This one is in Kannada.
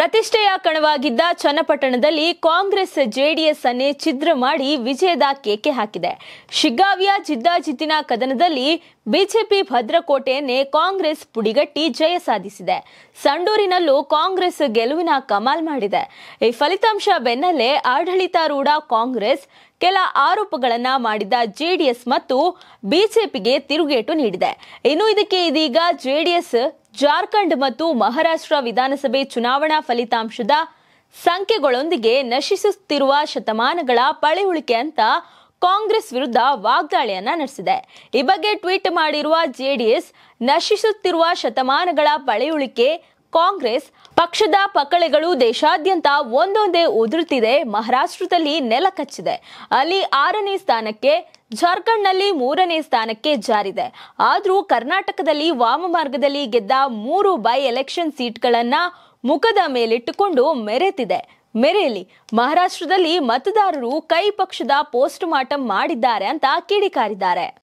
ಪ್ರತಿಷ್ಠೆಯ ಕಣವಾಗಿದ್ದ ಚನ್ನಪಟ್ಟಣದಲ್ಲಿ ಕಾಂಗ್ರೆಸ್ ಜೆಡಿಎಸ್ ಅನ್ನೇ ಛಿದ್ರ ಮಾಡಿ ವಿಜಯದ ಕೇಕೆ ಹಾಕಿದೆ. ಶಿಗ್ಗಾವಿಯ ಜಿದ್ದಾಜಿದ್ದಿನ ಕದನದಲ್ಲಿ ಬಿಜೆಪಿ ಭದ್ರಕೋಟೆಯನ್ನೇ ಕಾಂಗ್ರೆಸ್ ಪುಡಿಗಟ್ಟಿ ಜಯ ಸಾಧಿಸಿದೆ. ಸಂಡೂರಿನಲ್ಲೂ ಕಾಂಗ್ರೆಸ್ ಗೆಲುವಿನ ಕಮಾಲ್ ಮಾಡಿದೆ. ಈ ಫಲಿತಾಂಶ ಬೆನ್ನಲ್ಲೇ ಆಡಳಿತಾರೂಢ ಕಾಂಗ್ರೆಸ್ ಕೆಲ ಆರೋಪಗಳನ್ನ ಮಾಡಿದ ಜೆಡಿಎಸ್ ಮತ್ತು ಬಿಜೆಪಿಗೆ ತಿರುಗೇಟು ನೀಡಿದೆ. ಇನ್ನು ಇದಕ್ಕೆ ಇದೀಗ ಜೆಡಿಎಸ್ ಜಾರ್ಖಂಡ್ ಮತ್ತು ಮಹಾರಾಷ್ಟ್ರ ವಿಧಾನಸಭೆ ಚುನಾವಣಾ ಫಲಿತಾಂಶದ ಸಂಖ್ಯೆಗಳೊಂದಿಗೆ ನಶಿಸುತ್ತಿರುವ ಶತಮಾನಗಳ ಪಳೆಯುಳಿಕೆ ಅಂತ ಕಾಂಗ್ರೆಸ್ ವಿರುದ್ಧ ವಾಗ್ದಾಳಿಯನ್ನ ನಡೆಸಿದೆ. ಈ ಬಗ್ಗೆ ಟ್ವೀಟ್ ಮಾಡಿರುವ ಜೆಡಿಎಸ್, ನಶಿಸುತ್ತಿರುವ ಶತಮಾನಗಳ ಪಳೆಯುಳಿಕೆ ಕಾಂಗ್ರೆಸ್ ಪಕ್ಷದ ಪಕಳೆಗಳು ದೇಶಾದ್ಯಂತ ಒಂದೊಂದೇ ಉದುರುತ್ತಿದೆ ಮಹಾರಾಷ್ಟ್ರದಲ್ಲಿ ನೆಲ ಕಚ್ಚಿದೆ ಅಲ್ಲಿ ಆರನೇ ಸ್ಥಾನಕ್ಕೆ ಜಾರ್ಖಂಡ್ನಲ್ಲಿ ಮೂರನೇ ಸ್ಥಾನಕ್ಕೆ ಜಾರಿದೆ. ಆದರೂ ಕರ್ನಾಟಕದಲ್ಲಿ ವಾಮಮಾರ್ಗದಲ್ಲಿ ಗೆದ್ದ ಮೂರು ಬೈ ಎಲೆಕ್ಷನ್ ಸೀಟ್ಗಳನ್ನು ಮುಖದ ಮೇಲಿಟ್ಟುಕೊಂಡು ಮೆರೆತಿದೆ. ಮೆರೆಯಲಿ. ಮಹಾರಾಷ್ಟ್ರದಲ್ಲಿ ಮತದಾರರು ಕೈ ಪಕ್ಷದ ಪೋಸ್ಟ್ ಮಾರ್ಟಮ್ ಮಾಡಿದ್ದಾರೆ ಅಂತ ಕಿಡಿಕಾರಿದ್ದಾರೆ.